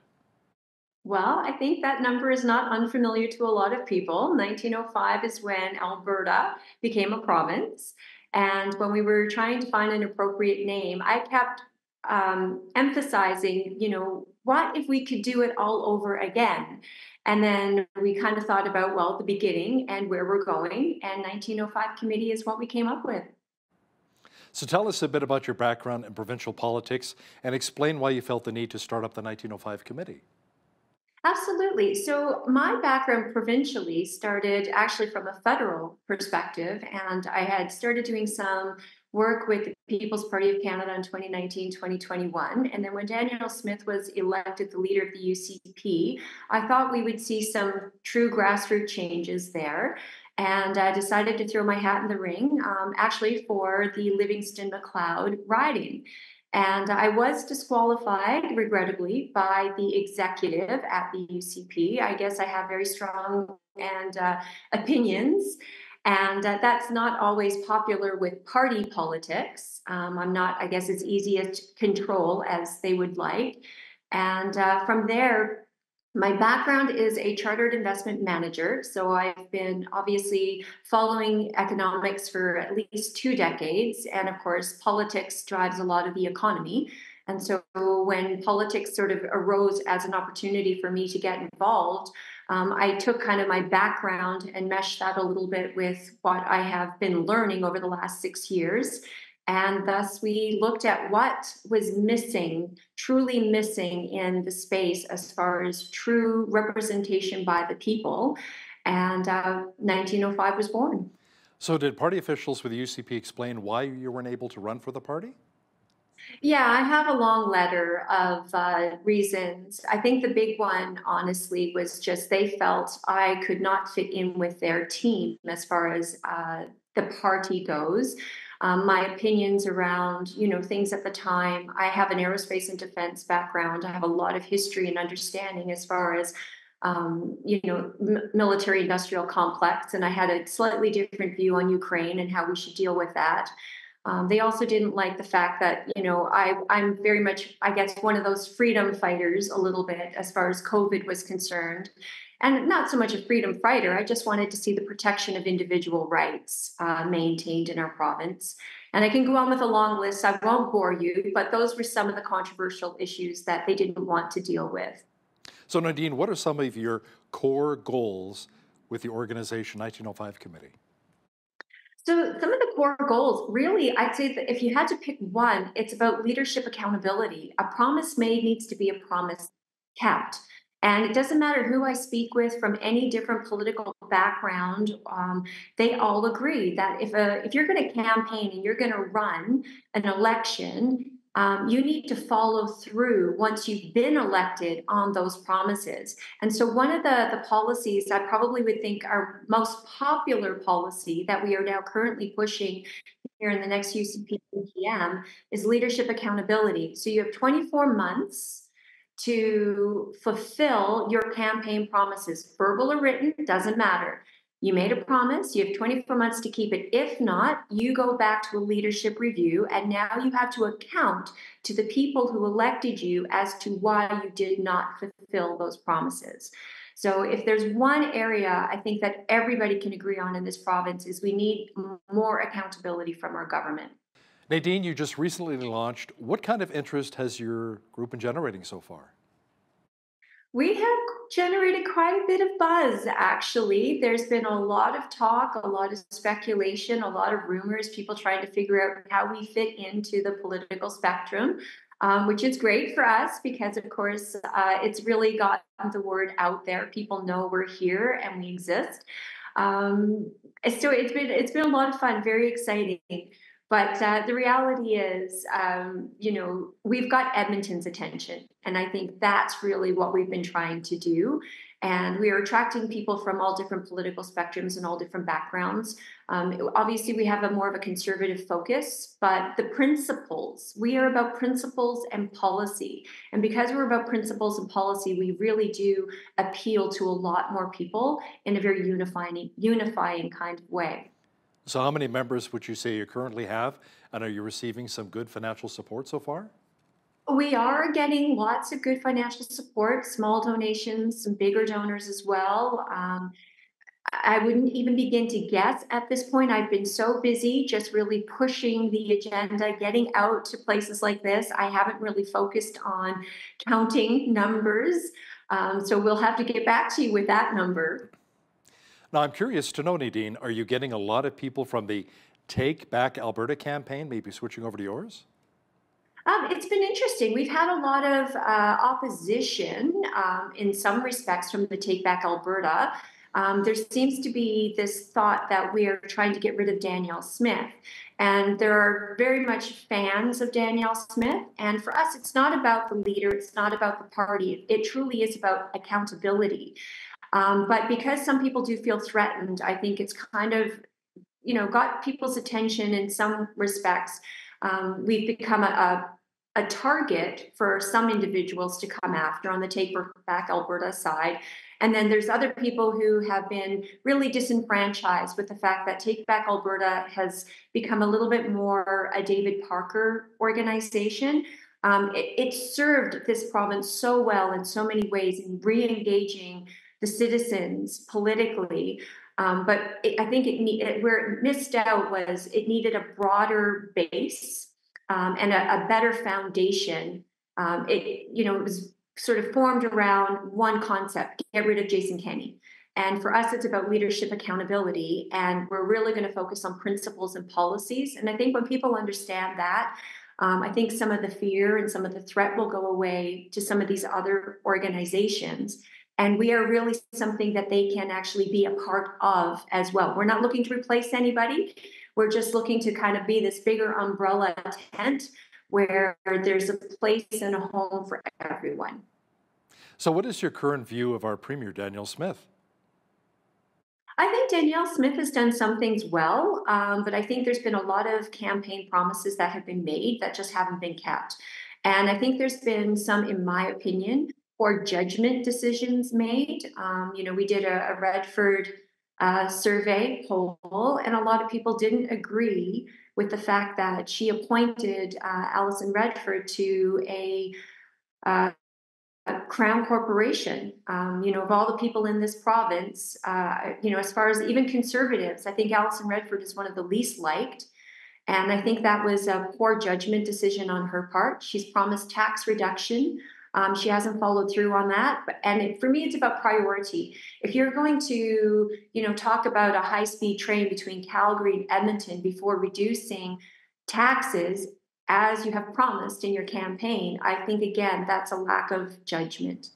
Well, I think that number is not unfamiliar to a lot of people. 1905 is when Alberta became a province. And when we were trying to find an appropriate name, I kept um, emphasizing, you know, what if we could do it all over again? And then we kind of thought about, well, the beginning and where we're going. And 1905 committee is what we came up with. So tell us a bit about your background in provincial politics and explain why you felt the need to start up the 1905 committee. Absolutely. So, my background provincially started actually from a federal perspective, and I had started doing some work with the People's Party of Canada in 2019 2021. And then when Danielle Smith was elected the leader of the UCP, I thought we would see some true grassroots changes there. And I decided to throw my hat in the ring, um, actually, for the Livingstone-Macleod riding. And I was disqualified, regrettably, by the executive at the UCP. I guess I have very strong and uh, opinions, and uh, that's not always popular with party politics. Um, I'm not, I guess, as easy to control as they would like. And uh, from there, my background is a chartered investment manager. So I've been obviously following economics for at least two decades. And of course, politics drives a lot of the economy. And so when politics sort of arose as an opportunity for me to get involved, um, I took kind of my background and meshed that a little bit with what I have been learning over the last six years and thus, we looked at what was missing, truly missing in the space as far as true representation by the people. And uh, 1905 was born. So, did party officials with the UCP explain why you weren't able to run for the party? Yeah, I have a long letter of uh, reasons. I think the big one, honestly, was just they felt I could not fit in with their team as far as uh, the party goes um, my opinions around you know things at the time. I have an aerospace and defense background. I have a lot of history and understanding as far as um, you know m- military industrial complex and i had a slightly different view on ukraine and how we should deal with that. Um, they also didn't like the fact that you know I, i'm very much i guess one of those freedom fighters a little bit as far as covid was concerned and not so much a freedom fighter. I just wanted to see the protection of individual rights uh, maintained in our province. And I can go on with a long list. I won't bore you, but those were some of the controversial issues that they didn't want to deal with. So, Nadine, what are some of your core goals with the organization 1905 committee? So, some of the core goals really, I'd say that if you had to pick one, it's about leadership accountability. A promise made needs to be a promise kept. And it doesn't matter who I speak with from any different political background, um, they all agree that if, a, if you're going to campaign and you're going to run an election, um, you need to follow through once you've been elected on those promises. And so, one of the, the policies I probably would think our most popular policy that we are now currently pushing here in the next UCP AGM is leadership accountability. So, you have 24 months to fulfill your campaign promises, verbal or written, doesn't matter. You made a promise, you have 24 months to keep it. If not, you go back to a leadership review, and now you have to account to the people who elected you as to why you did not fulfill those promises. So, if there's one area I think that everybody can agree on in this province, is we need more accountability from our government. Nadine, you just recently launched. What kind of interest has your group been generating so far? We have generated quite a bit of buzz, actually. There's been a lot of talk, a lot of speculation, a lot of rumors, people trying to figure out how we fit into the political spectrum. Um, which is great for us because, of course, uh, it's really gotten the word out there. People know we're here and we exist. Um, so it's been it's been a lot of fun, very exciting. But uh, the reality is, um, you know, we've got Edmonton's attention. And I think that's really what we've been trying to do. And we are attracting people from all different political spectrums and all different backgrounds. Um, obviously, we have a more of a conservative focus, but the principles, we are about principles and policy. And because we're about principles and policy, we really do appeal to a lot more people in a very unifying, unifying kind of way. So, how many members would you say you currently have? And are you receiving some good financial support so far? We are getting lots of good financial support, small donations, some bigger donors as well. Um, I wouldn't even begin to guess at this point. I've been so busy just really pushing the agenda, getting out to places like this. I haven't really focused on counting numbers. Um, so we'll have to get back to you with that number. Now, I'm curious to know, Nadine, are you getting a lot of people from the Take Back Alberta campaign, maybe switching over to yours? Um, it's been interesting. We've had a lot of uh, opposition um, in some respects from the Take Back Alberta. Um, there seems to be this thought that we are trying to get rid of Danielle Smith. And there are very much fans of Danielle Smith. And for us, it's not about the leader, it's not about the party. It truly is about accountability. Um, but because some people do feel threatened, I think it's kind of, you know, got people's attention in some respects. Um, we've become a, a, a, target for some individuals to come after on the Take Back Alberta side. And then there's other people who have been really disenfranchised with the fact that Take Back Alberta has become a little bit more a David Parker organization. Um, it, it served this province so well in so many ways in re engaging the citizens politically. Um, but it, I think it, it, where it missed out was it needed a broader base um, and a, a, better foundation. Um, it you know it was sort of formed around one concept: get rid of Jason Kenney. And for us, it's about leadership accountability, and we're really going to focus on principles and policies. And I think when people understand that, um, I think some of the fear and some of the threat will go away to some of these other organizations and we are really something that they can actually be a part of as well. We're not looking to replace anybody. We're just looking to kind of be this bigger umbrella tent where there's a place and a home for everyone. So, what is your current view of our Premier, Danielle Smith? I think Danielle Smith has done some things well, um, but I think there's been a lot of campaign promises that have been made that just haven't been kept. And I think there's been some, in my opinion, or judgment decisions made. Um, you know, we did a, a Redford uh, survey poll, and a lot of people didn't agree with the fact that she appointed uh, Alison Redford to a, uh, a Crown Corporation. Um, you know, of all the people in this province, uh, you know, as far as even conservatives, I think Alison Redford is one of the least liked. And I think that was a poor judgment decision on her part. She's promised tax reduction Um, she hasn't followed through on that. And it, for me, it's about priority. If you're going to, you know, talk about a high-speed train between Calgary and Edmonton before reducing taxes as you have promised in your campaign, I think again that's a lack of judgment.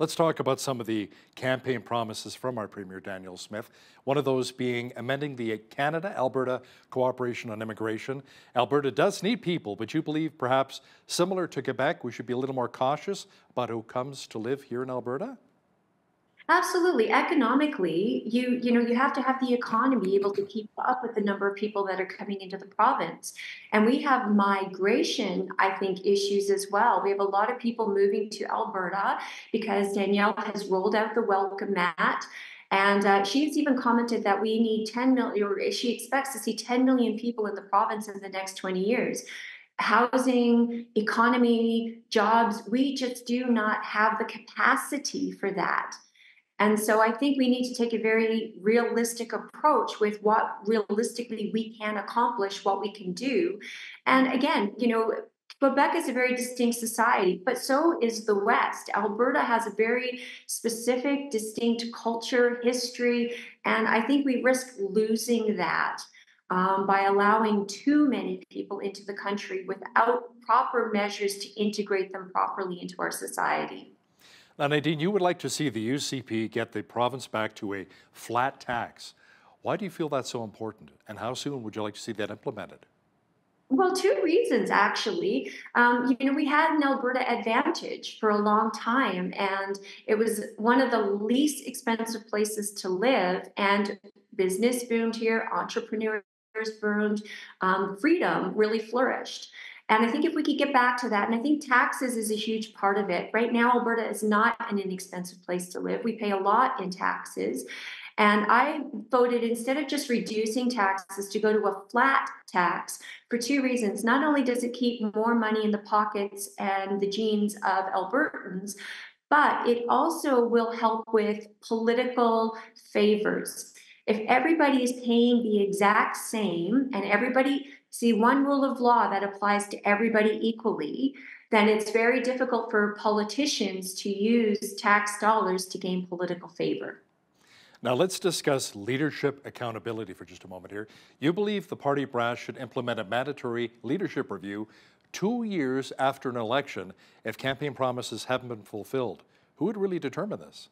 Let's talk about some of the campaign promises from our Premier Danielle Smith. One of those being amending the Canada Alberta Cooperation on Immigration. Alberta does need people, but you believe perhaps similar to Quebec, we should be a little more cautious about who comes to live here in Alberta? Absolutely. Economically, you you know you have to have the economy able to keep up with the number of people that are coming into the province. And we have migration, I think, issues as well. We have a lot of people moving to Alberta because Danielle has rolled out the welcome mat. And uh, she's even commented that we need 10 million, or she expects to see 10 million people in the province in the next 20 years housing, economy, jobs, we just do not have the capacity for that. And so I think we need to take a very realistic approach with what realistically we can accomplish, what we can do. And again, you know, Quebec is a very distinct society, but so is the West. Alberta has a very specific, distinct culture, history, and I think we risk losing that um, by allowing too many people into the country without proper measures to integrate them properly into our society. Now, Nadine, you would like to see the UCP get the province back to a flat tax. Why do you feel that's so important? And how soon would you like to see that implemented? Well, two reasons actually. Um, you know, we had an Alberta advantage for a long time, and it was one of the least expensive places to live. And business boomed here, entrepreneurs boomed, um, freedom really flourished. And I think if we could get back to that, and I think taxes is a huge part of it. Right now, Alberta is not an inexpensive place to live. We pay a lot in taxes. And I voted instead of just reducing taxes to go to a flat tax for two reasons. Not only does it keep more money in the pockets and the jeans of Albertans, but it also will help with political favors. If everybody is paying the exact same and everybody see one rule of law that applies to everybody equally, then it's very difficult for politicians to use tax dollars to gain political favor. Now let's discuss leadership accountability for just a moment here. You believe the party brass should implement a mandatory leadership review two years after an election if campaign promises haven't been fulfilled. Who would really determine this?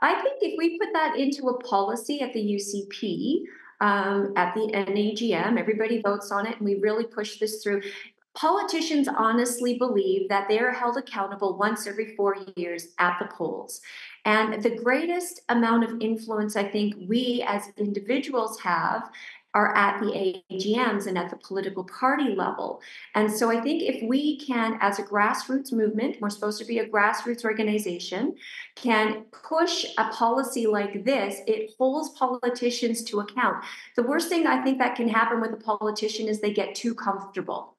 I think if we put that into a policy at the UCP, um, at the NAGM. Everybody votes on it, and we really push this through. Politicians honestly believe that they are held accountable once every four years at the polls. And the greatest amount of influence I think we as individuals have are at the AGMs and at the political party level. And so I think if we can, as a grassroots movement, we're supposed to be a grassroots organization, can push a policy like this, it holds politicians to account. The worst thing I think that can happen with a politician is they get too comfortable.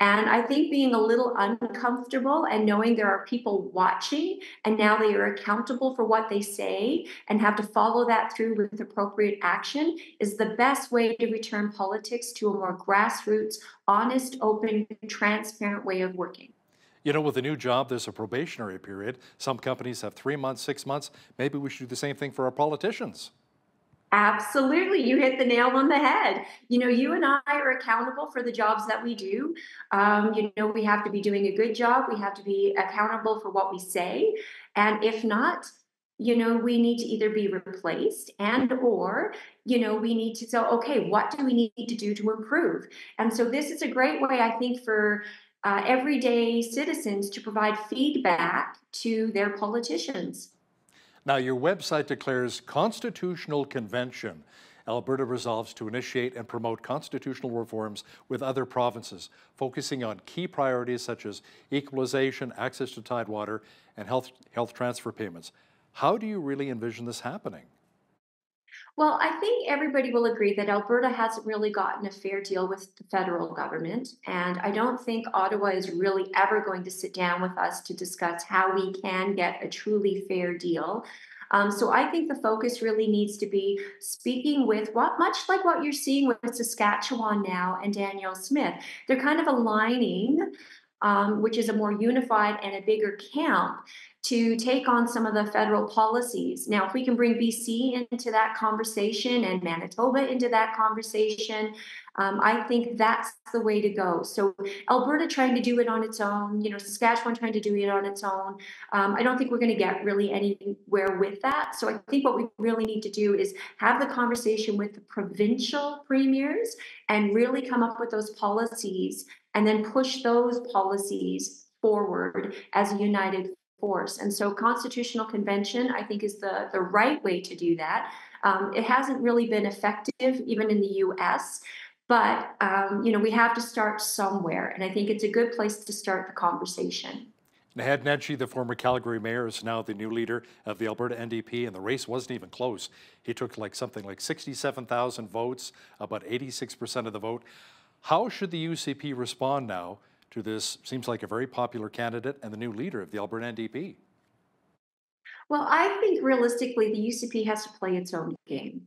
And I think being a little uncomfortable and knowing there are people watching and now they are accountable for what they say and have to follow that through with appropriate action is the best way to return politics to a more grassroots, honest, open, transparent way of working. You know, with a new job, there's a probationary period. Some companies have three months, six months. Maybe we should do the same thing for our politicians. Absolutely. You hit the nail on the head. You know, you and I are accountable for the jobs that we do. Um, you know, we have to be doing a good job. We have to be accountable for what we say. And if not, you know, we need to either be replaced and or, you know, we need to say, okay, what do we need to do to improve? And so this is a great way, I think, for uh, everyday citizens to provide feedback to their politicians. Now, your website declares constitutional convention. Alberta resolves to initiate and promote constitutional reforms with other provinces, focusing on key priorities such as equalization, access to tidewater, and health, health transfer payments. How do you really envision this happening? Well, I think everybody will agree that Alberta hasn't really gotten a fair deal with the federal government. And I don't think Ottawa is really ever going to sit down with us to discuss how we can get a truly fair deal. Um, so I think the focus really needs to be speaking with what, much like what you're seeing with Saskatchewan now and Danielle Smith. They're kind of aligning um, which is a more unified and a bigger camp to take on some of the federal policies. Now, if we can bring BC into that conversation and Manitoba into that conversation, um, I think that's the way to go. So, Alberta trying to do it on its own, you know, Saskatchewan trying to do it on its own. Um, I don't think we're going to get really anywhere with that. So, I think what we really need to do is have the conversation with the provincial premiers and really come up with those policies and then push those policies forward as a united force. And so constitutional convention, I think, is the, the right way to do that. Um, it hasn't really been effective, even in the US, but um, you know we have to start somewhere, and I think it's a good place to start the conversation. Naheed Nenshi, the former Calgary mayor, is now the new leader of the Alberta NDP, and the race wasn't even close. He took like something like 67,000 votes, about 86% of the vote. How should the UCP respond now to this seems like a very popular candidate and the new leader of the Alberta NDP? Well, I think realistically, the UCP has to play its own game.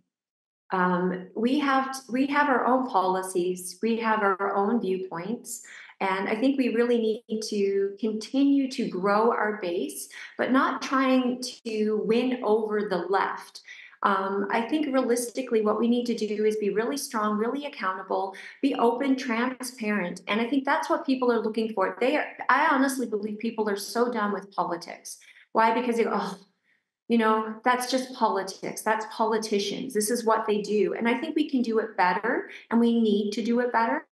Um, we have we have our own policies, we have our own viewpoints, and I think we really need to continue to grow our base, but not trying to win over the left. Um, I think realistically, what we need to do is be really strong, really accountable, be open, transparent, and I think that's what people are looking for. They, are, I honestly believe people are so done with politics. Why? Because they go, oh, you know, that's just politics. That's politicians. This is what they do, and I think we can do it better, and we need to do it better.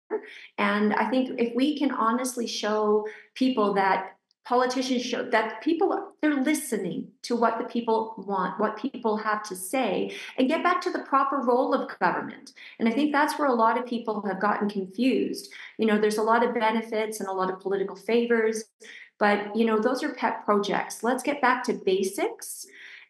And I think if we can honestly show people that politicians show that people they're listening to what the people want what people have to say and get back to the proper role of government. And i think that's where a lot of people have gotten confused. You know there's a lot of benefits and a lot of political favors but you know those are pet projects. Let's get back to basics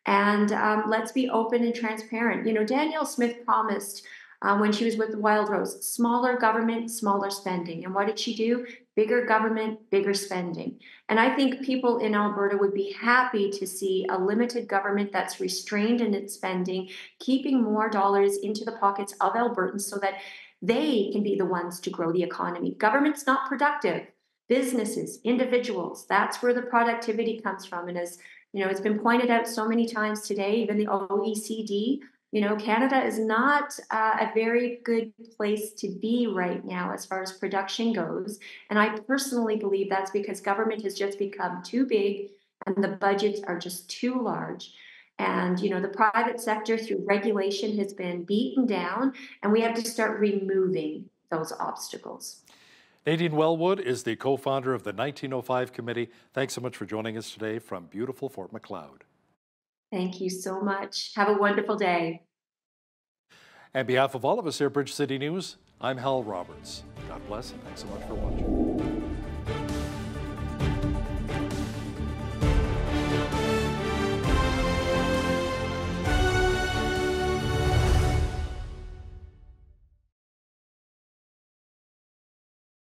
and um, let's be open and transparent. You know danielle smith promised uh, when she was with Wildrose. Smaller government, smaller spending. And what did she do? Bigger government, bigger spending. And I think people in Alberta would be happy to see a limited government that's restrained in its spending, keeping more dollars into the pockets of Albertans so that they can be the ones to grow the economy. Government's not productive. Businesses, individuals, that's where the productivity comes from. And as you know, it's been pointed out so many times today, even the OECD you know, Canada is not uh, a very good place to be right now as far as production goes. And I personally believe that's because government has just become too big and the budgets are just too large. And, you know, the private sector through regulation has been beaten down, and we have to start removing those obstacles. Nadine Wellwood is the co founder of the 1905 Committee. Thanks so much for joining us today from beautiful Fort Macleod. Thank you so much. Have a wonderful day. On behalf of all of us here at Bridge City News, I'm Hal Roberts. God bless and thanks so much for watching.